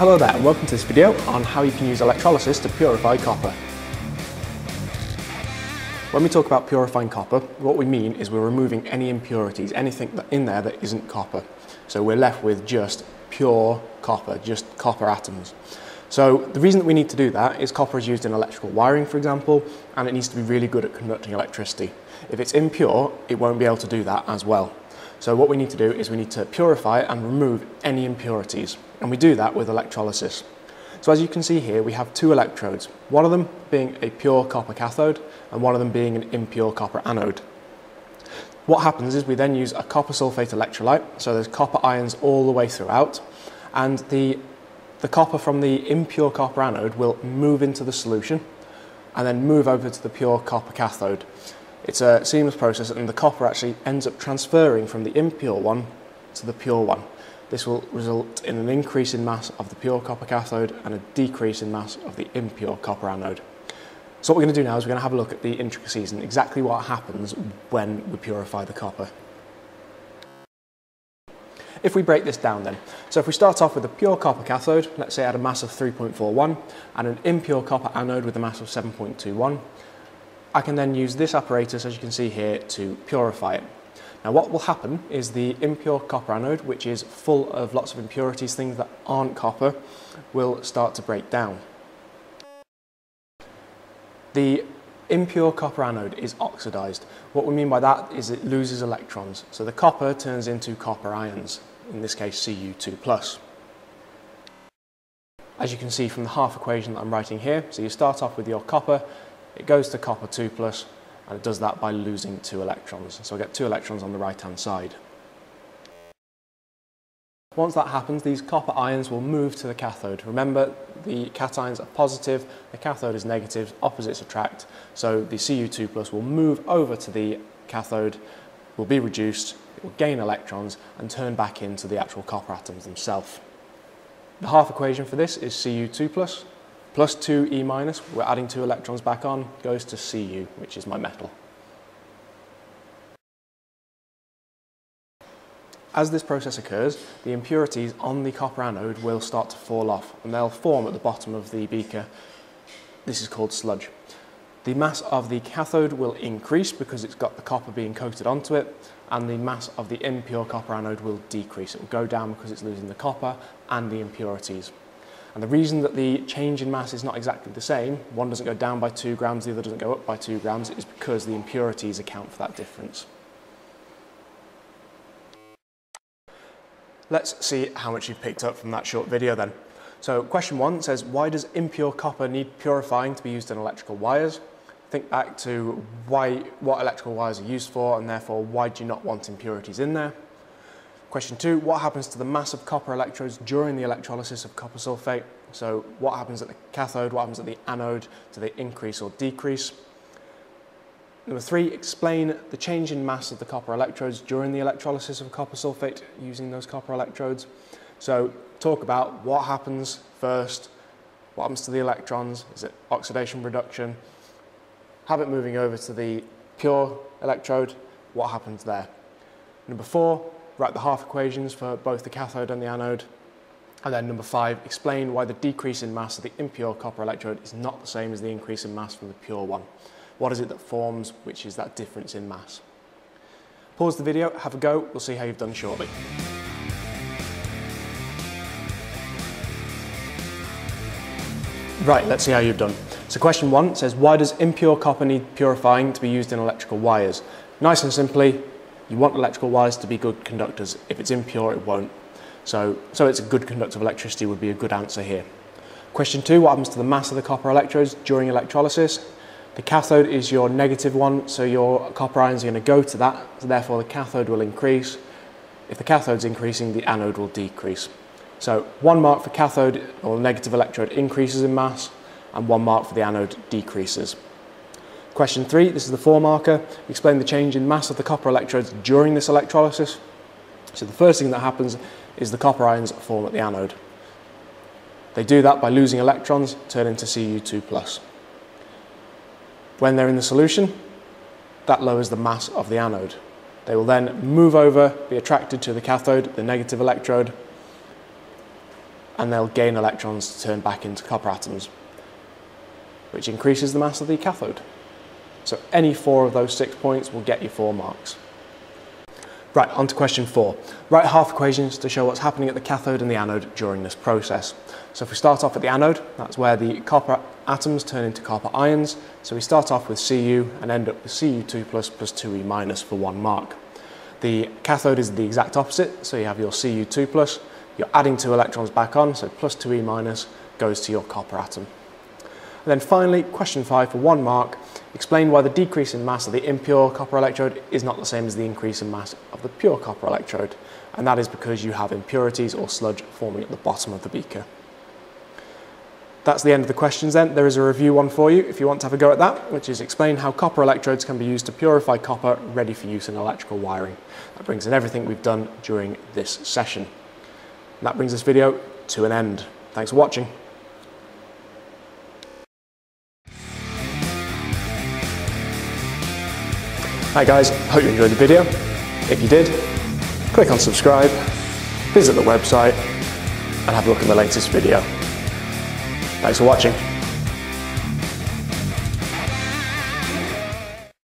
Hello there and welcome to this video on how you can use electrolysis to purify copper. When we talk about purifying copper, what we mean is we're removing any impurities, anything in there that isn't copper. So we're left with just pure copper, just copper atoms. So the reason that we need to do that is copper is used in electrical wiring, for example, and it needs to be really good at conducting electricity. If it's impure, it won't be able to do that as well. So what we need to do is we need to purify and remove any impurities, and we do that with electrolysis. So as you can see here, we have two electrodes, one of them being a pure copper cathode and one of them being an impure copper anode. What happens is we then use a copper sulfate electrolyte, so there's copper ions all the way throughout, and the the copper from the impure copper anode will move into the solution and then move over to the pure copper cathode. It's a seamless process and the copper actually ends up transferring from the impure one to the pure one. This will result in an increase in mass of the pure copper cathode and a decrease in mass of the impure copper anode. So what we're going to do now is we're going to have a look at the intricacies and exactly what happens when we purify the copper. If we break this down then, so if we start off with a pure copper cathode, let's say at a mass of 3.41, and an impure copper anode with a mass of 7.21, I can then use this apparatus, as you can see here, to purify it. Now what will happen is the impure copper anode, which is full of lots of impurities, things that aren't copper, will start to break down. The impure copper anode is oxidized. What we mean by that is it loses electrons. So the copper turns into copper ions in this case Cu2+. As you can see from the half equation that I'm writing here, so you start off with your copper, it goes to copper 2+, plus, and it does that by losing two electrons. So I get two electrons on the right-hand side. Once that happens, these copper ions will move to the cathode. Remember, the cations are positive, the cathode is negative, opposites attract, so the Cu2 plus will move over to the cathode, will be reduced, it will gain electrons and turn back into the actual copper atoms themselves. The half equation for this is Cu2 plus, plus 2E minus, we're adding two electrons back on, goes to Cu, which is my metal. As this process occurs, the impurities on the copper anode will start to fall off and they'll form at the bottom of the beaker. This is called sludge. The mass of the cathode will increase because it's got the copper being coated onto it and the mass of the impure copper anode will decrease. It will go down because it's losing the copper and the impurities. And the reason that the change in mass is not exactly the same, one doesn't go down by two grams, the other doesn't go up by two grams, is because the impurities account for that difference. Let's see how much you've picked up from that short video then. So question one says, why does impure copper need purifying to be used in electrical wires? think back to why, what electrical wires are used for and therefore why do you not want impurities in there? Question two, what happens to the mass of copper electrodes during the electrolysis of copper sulfate? So what happens at the cathode, what happens at the anode? Do they increase or decrease? Number three, explain the change in mass of the copper electrodes during the electrolysis of copper sulfate using those copper electrodes. So talk about what happens first, what happens to the electrons, is it oxidation reduction, have it moving over to the pure electrode, what happens there? Number four, write the half equations for both the cathode and the anode. And then number five, explain why the decrease in mass of the impure copper electrode is not the same as the increase in mass from the pure one. What is it that forms, which is that difference in mass? Pause the video, have a go, we'll see how you've done shortly. Right, let's see how you've done. So question one says, why does impure copper need purifying to be used in electrical wires? Nice and simply, you want electrical wires to be good conductors. If it's impure, it won't. So, so it's a good conductor of electricity would be a good answer here. Question two, what happens to the mass of the copper electrodes during electrolysis? The cathode is your negative one, so your copper ions are going to go to that, so therefore the cathode will increase. If the cathode's increasing, the anode will decrease. So one mark for cathode or negative electrode increases in mass, and one mark for the anode decreases. Question three, this is the four marker. Explain the change in mass of the copper electrodes during this electrolysis. So the first thing that happens is the copper ions form at the anode. They do that by losing electrons, turn into Cu2+. When they're in the solution, that lowers the mass of the anode. They will then move over, be attracted to the cathode, the negative electrode, and they'll gain electrons to turn back into copper atoms, which increases the mass of the cathode. So any four of those six points will get you four marks. Right, on to question four. Write half equations to show what's happening at the cathode and the anode during this process. So if we start off at the anode, that's where the copper atoms turn into copper ions. So we start off with Cu and end up with Cu2 plus plus 2e minus for one mark. The cathode is the exact opposite, so you have your Cu2 plus, you're adding two electrons back on, so plus 2e minus goes to your copper atom. And then finally, question five for one mark, explain why the decrease in mass of the impure copper electrode is not the same as the increase in mass of the pure copper electrode. And that is because you have impurities or sludge forming at the bottom of the beaker. That's the end of the questions then. There is a review one for you if you want to have a go at that, which is explain how copper electrodes can be used to purify copper ready for use in electrical wiring. That brings in everything we've done during this session. And that brings this video to an end. Thanks for watching. Hi guys, hope you enjoyed the video. If you did, click on subscribe, visit the website and have a look at the latest video. Thanks for watching.